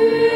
you.